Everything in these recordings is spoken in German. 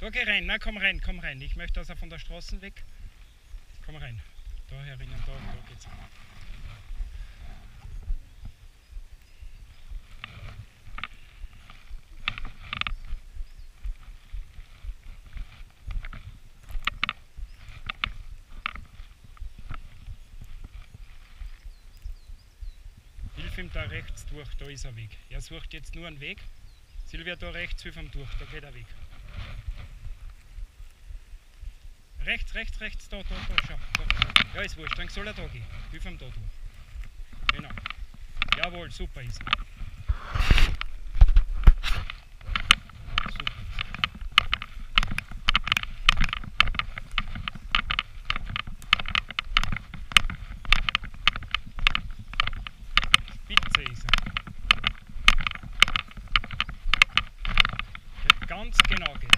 Da geh rein, na komm rein, komm rein. Ich möchte, dass er von der Straße weg. Komm rein. Da herinnen, da, da geht's. Hilf ihm da rechts durch, da ist er Weg. Er sucht jetzt nur einen Weg. Silvia, da rechts, hilf ihm durch, da geht er weg. Rechts, rechts, rechts, da, da, da, schau. Da. Ja, ist wurscht, dann soll er da gehen. Hilf ihm da durch. Genau. Jawohl, super ist er. Ganz genau geht.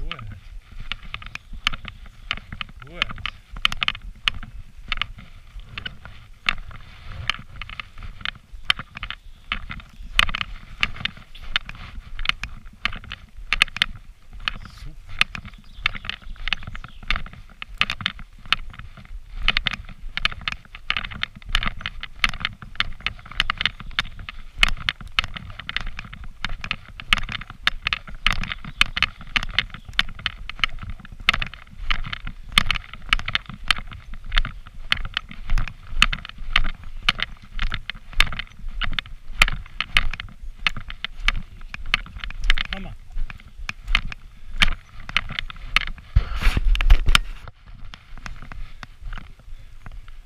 er. Gut. Gut. Super. Hammer.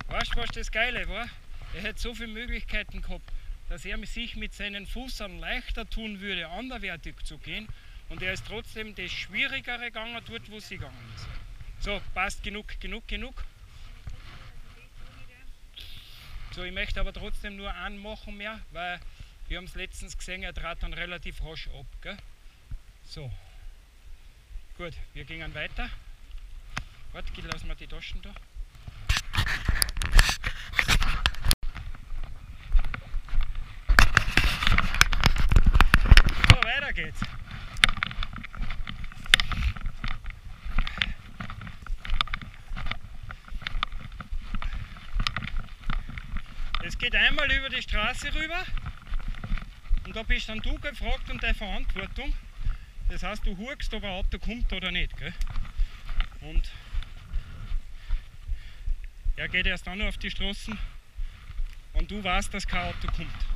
Weißt du, was das Geile war? Er hätte so viele Möglichkeiten gehabt, dass er sich mit seinen Fußern leichter tun würde, anderweitig zu gehen. Und er ist trotzdem das Schwierigere gegangen, dort wo sie gegangen ist. So, passt genug, genug, genug. So, ich möchte aber trotzdem nur einen machen mehr, weil wir haben es letztens gesehen, er trat dann relativ rasch ab. Gell? So. Gut, wir gehen weiter. Warte, lassen wir die Taschen da. So, weiter geht's. Es geht einmal über die Straße rüber und da bist dann du gefragt und deine Verantwortung. Das heißt, du hurkst, ob ein Auto kommt oder nicht. Gell? Und er geht erst dann auf die Straßen und du weißt, dass kein Auto kommt.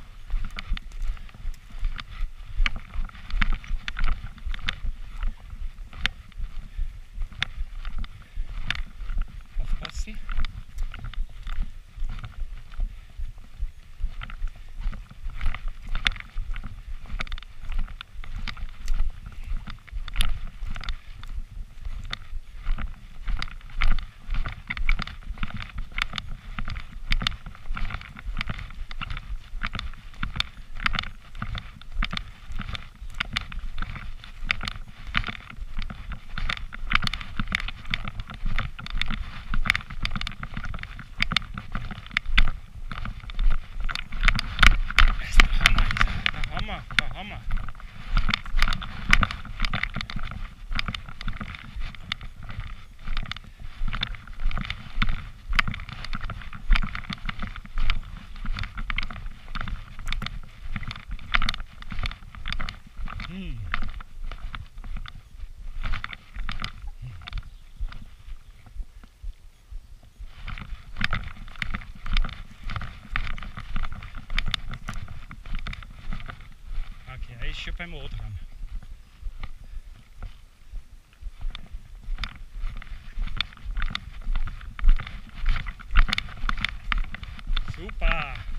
schon beim O dran. Super!